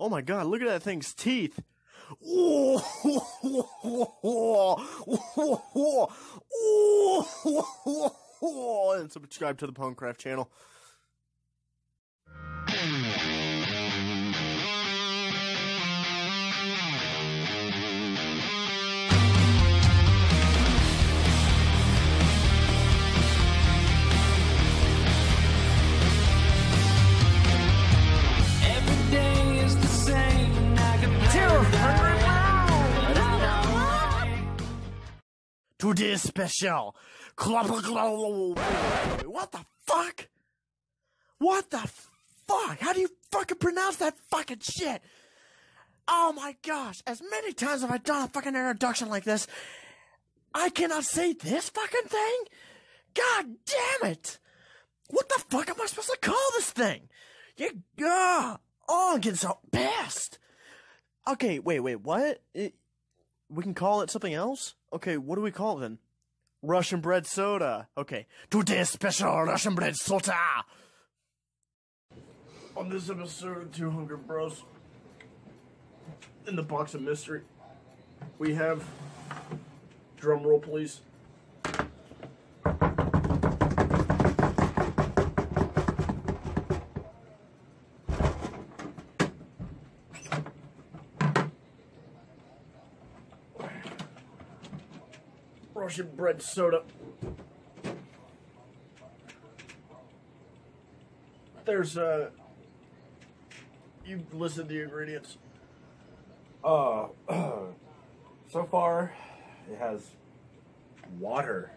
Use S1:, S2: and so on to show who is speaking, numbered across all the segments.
S1: Oh my god, look at that thing's teeth. And subscribe to the Puncraft channel. Today's special. What the fuck? What the fuck? How do you fucking pronounce that fucking shit? Oh my gosh, as many times have I done a fucking introduction like this, I cannot say this fucking thing? God damn it! What the fuck am I supposed to call this thing? You, uh, oh, I'm getting so pissed. Okay, wait, wait, what? It, we can call it something else? Okay, what do we call it then? Russian bread soda. Okay. Today's special Russian bread soda. On this episode of Two Hungry Bros, in the box of mystery, we have drum roll, please. Russian bread soda. There's uh You've listed the ingredients.
S2: Uh, so far, it has water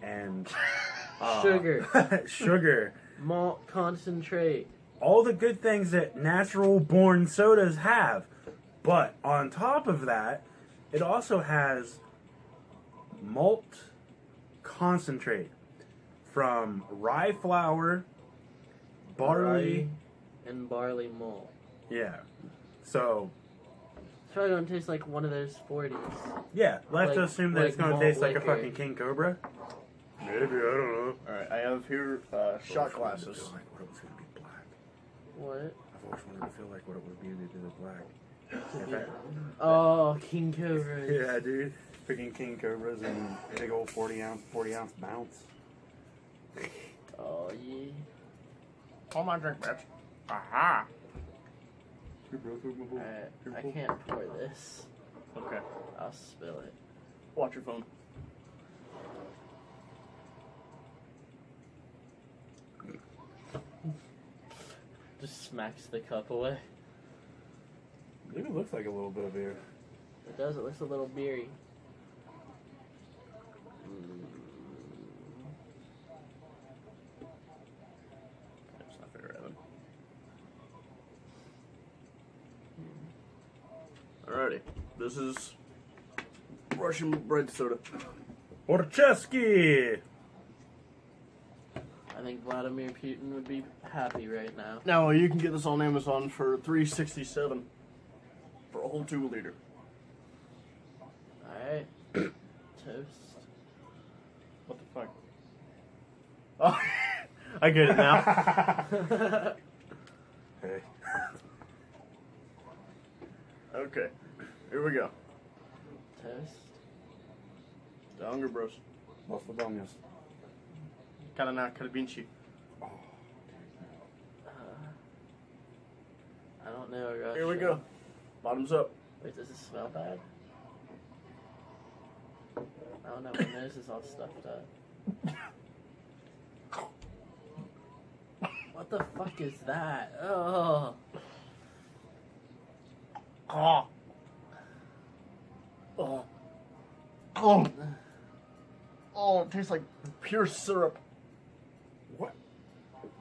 S2: and uh,
S3: Sugar.
S2: sugar,
S3: Malt concentrate.
S2: all the good things that natural born sodas have. But on top of that, it also has malt concentrate from rye flour, barley.
S3: Rye and barley malt.
S2: Yeah. So,
S3: It's probably gonna taste like one of those 40s.
S2: yeah, let's
S3: Like-
S2: assume that it's going to
S3: malt
S2: taste like a fucking King Cobra. Maybe, I don't know.
S1: Alright, I have here uh, shot glasses.
S2: Like what it was going to be black.
S3: What?
S2: I've always wanted to feel like what it would be to do it black. In fact,
S3: Oh, King Cobra.
S2: yeah, dude. Freaking King Cobras and big old 40 ounce, 40 ounce bounce.
S3: Oh, yeah.
S1: Hold my drink, bitch. Aha!
S3: Alright, uh, I can't pour this.
S1: Okay.
S3: I'll spill it.
S1: Watch your phone.
S3: Just smacks the cup away.
S2: Maybe it looks like a little bit of beer.
S3: It does, it looks a little beery.
S1: That's not fair, Evan. Alrighty. This is Russian bread soda.
S2: Orcheski!
S3: I think Vladimir Putin would be happy right now.
S1: Now uh, you can get this on Amazon for three sixty seven for a whole two liter.
S3: Alright. Toast.
S1: What the fuck? Oh, I get it now.
S2: Hey.
S1: okay, here we go.
S3: Test.
S1: The Hunger Bros.
S2: Los Fodonios.
S1: Karana Karabinchi.
S3: Uh, I don't know. Russia.
S1: Here we go. Bottoms up.
S3: Wait, does it smell bad? I don't know. My nose is all stuffed up. What the fuck is that? Oh.
S1: Oh. Oh. Oh. Oh, it tastes like pure syrup.
S2: What?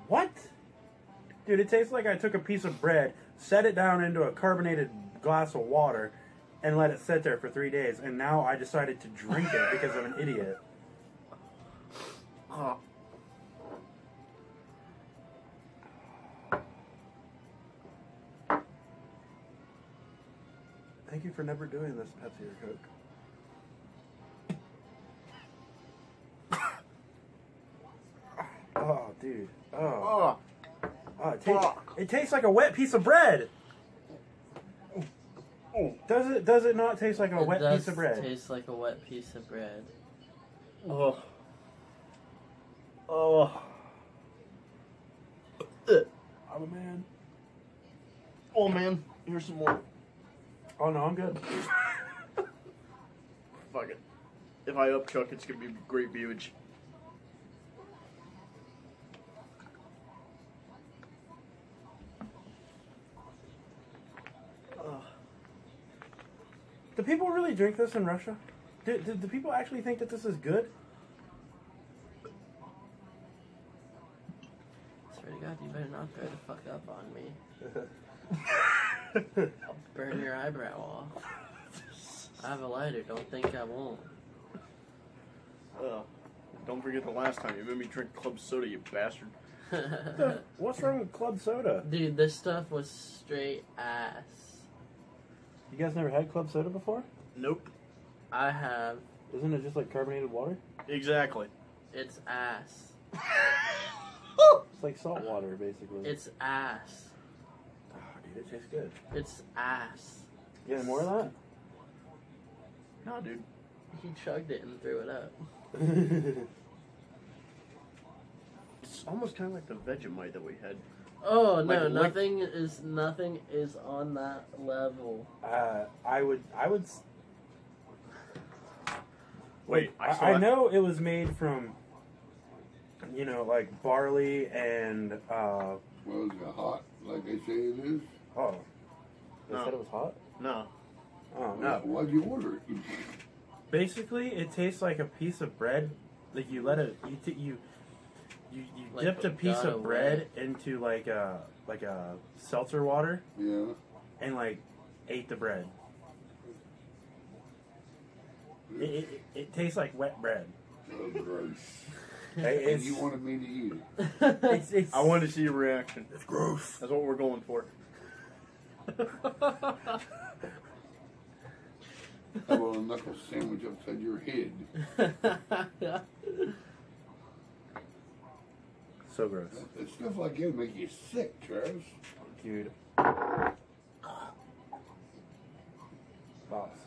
S2: What? Dude, it tastes like I took a piece of bread, set it down into a carbonated glass of water, and let it sit there for three days, and now I decided to drink it because I'm an idiot.
S1: Oh.
S2: Thank you for never doing this, Pepsi or Coke. Oh, dude. Oh,
S1: Oh.
S2: oh it, tastes,
S1: Oh.
S2: it tastes like a wet piece of bread.
S1: Oh,
S2: Does it does it not taste like a
S3: it
S2: wet piece of bread?
S3: taste like a wet piece of bread.
S1: oh, oh.
S2: I'm a man.
S1: Oh man, here's some more.
S2: Oh no, I'm good.
S1: Fuck it. If I upchuck, it's gonna be great viewage.
S2: Do people really drink this in Russia? Do, do, do people actually think that this is good?
S3: Swear to God, you better not try to fuck up on me. I'll burn your eyebrow off. I have a lighter. Don't think I won't.
S1: Ugh. Don't forget the last time you made me drink club soda, you bastard.
S2: What's wrong with club soda?
S3: Dude, this stuff was straight ass.
S2: You guys never had club soda before?
S1: Nope.
S3: I have.
S2: Isn't it just like carbonated water?
S1: Exactly.
S3: It's ass.
S2: It's like salt water, basically.
S3: It's ass.
S2: Dude, it tastes good.
S3: It's ass.
S2: You get more of that?
S1: No, dude.
S3: He chugged it and threw it up.
S1: It's almost kind of like the Vegemite that we had.
S3: Oh no,
S1: Like- like-
S3: nothing is nothing is on that level.
S2: uh, I would, I would. s-
S1: Wait, I,
S2: I, I know it was made from, you know, like barley and. uh
S4: Well, is it hot like they say it is?
S2: Oh, they
S1: No.
S2: said it was hot.
S1: No.
S2: Oh
S4: No.
S2: no!
S4: Why'd you order it?
S2: Basically, it tastes like a piece of bread. Like you let it, you t- you, you, you
S3: Like
S2: dipped a piece of bread
S3: away.
S2: into like a like a seltzer water
S4: Yeah.
S2: and like ate the bread. It, it, it, it tastes like wet bread.
S4: Oh, gross.
S2: It-
S4: And you wanted me to eat it.
S2: it's, it's,
S1: I wanted to see your reaction.
S2: It's gross.
S1: That's what we're going for.
S4: How about a knuckle sandwich upside your head?
S2: So gross,
S4: That, that stuff like that make you sick, Travis.
S2: dude. Props, props.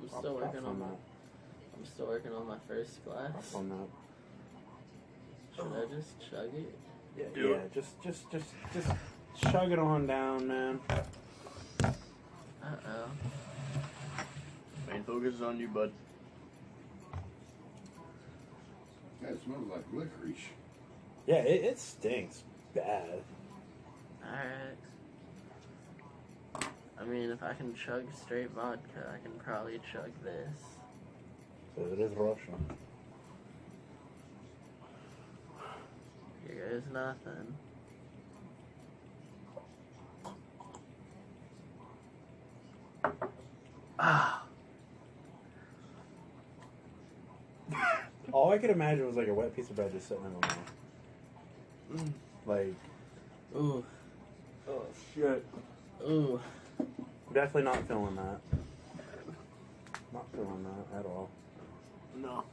S3: I'm
S2: Props,
S3: still working
S2: props
S3: on
S2: on
S3: my. I'm still working on my first
S2: Props
S3: glass.
S2: on that.
S3: Should I just chug it?
S2: Yeah,
S1: Do
S2: yeah.
S1: it.
S2: Just, just, just, just chug it on down, man.
S3: Uh oh.
S1: Main focus is on you, bud.
S4: That smells like licorice.
S2: Yeah, it, it stinks bad.
S3: Alright. I mean, if I can chug straight vodka, I can probably chug this.
S2: So it is Russian.
S3: Here goes nothing.
S2: All I could imagine it was like a wet piece of bread just sitting in my mouth.
S1: Mm.
S2: Like,
S3: ooh,
S2: oh shit.
S3: ooh.
S2: Definitely not feeling that. Not feeling that at all.
S1: No.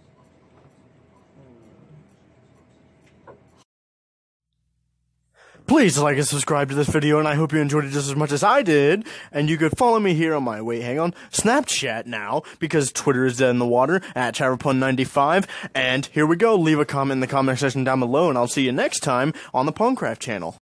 S1: Please like and subscribe to this video, and I hope you enjoyed it just as much as I did. And you could follow me here on my wait, hang on, Snapchat now because Twitter is dead in the water at Traverpun95. And here we go. Leave a comment in the comment section down below, and I'll see you next time on the Puncraft channel.